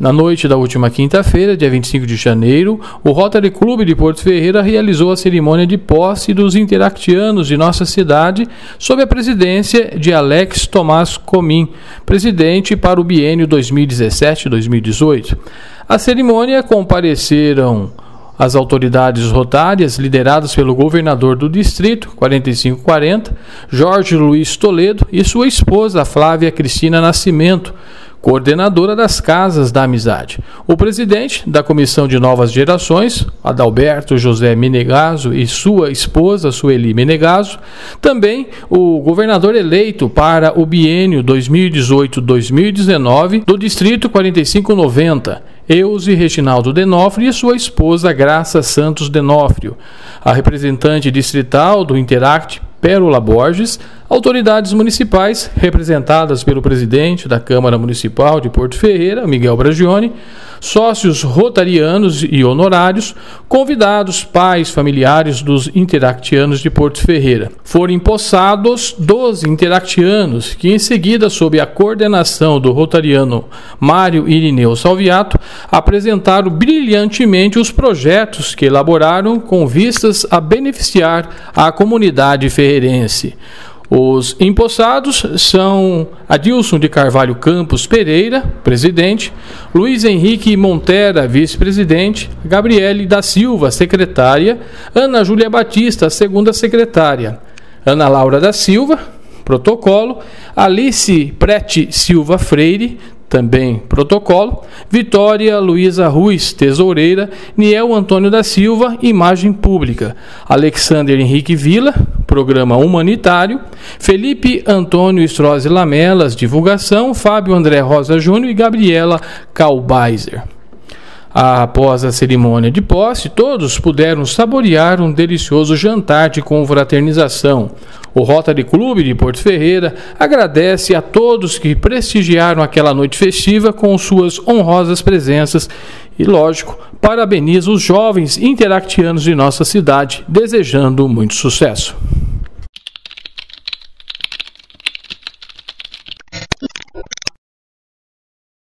Na noite da última quinta-feira, dia 25 de janeiro, o Rotary Clube de Porto Ferreira realizou a cerimônia de posse dos interactianos de nossa cidade sob a presidência de Alex Tomás Comim, presidente para o biênio 2017-2018. A cerimônia compareceram as autoridades rotárias, lideradas pelo governador do distrito, 4540, Jorge Luiz Toledo, e sua esposa, Flávia Cristina Nascimento, coordenadora das Casas da Amizade. O presidente da Comissão de Novas Gerações, Adalberto José Menegaso, e sua esposa, Sueli Menegaso. Também o governador eleito para o biênio 2018-2019 do Distrito 4590, Euze Reginaldo Denofrio e sua esposa Graça Santos Denofrio. A representante distrital do Interact, Pérola Borges, autoridades municipais, representadas pelo presidente da Câmara Municipal de Porto Ferreira, Miguel Bragione, sócios rotarianos e honorários, convidados, pais, familiares dos interactianos de Porto Ferreira. Foram empossados 12 interactianos, que em seguida, sob a coordenação do rotariano Mário Irineu Salviato, apresentaram brilhantemente os projetos que elaboraram com vistas a beneficiar a comunidade ferreirense. Os empossados são Adilson de Carvalho Campos Pereira, presidente, Luiz Henrique Montera, vice-presidente, Gabriele da Silva, secretária, Ana Júlia Batista, segunda secretária, Ana Laura da Silva, protocolo, Alice Prete Silva Freire, também protocolo, Vitória Luiza Ruiz, tesoureira, Niel Antônio da Silva, imagem pública, Alexander Henrique Vila, programa humanitário, Felipe Antônio Strozzi Lamelas, divulgação, Fábio André Rosa Júnior e Gabriela Kalbaiser. Após a cerimônia de posse, todos puderam saborear um delicioso jantar de confraternização. O Rotary Clube de Porto Ferreira agradece a todos que prestigiaram aquela noite festiva com suas honrosas presenças e, lógico, parabeniza os jovens interactianos de nossa cidade, desejando muito sucesso.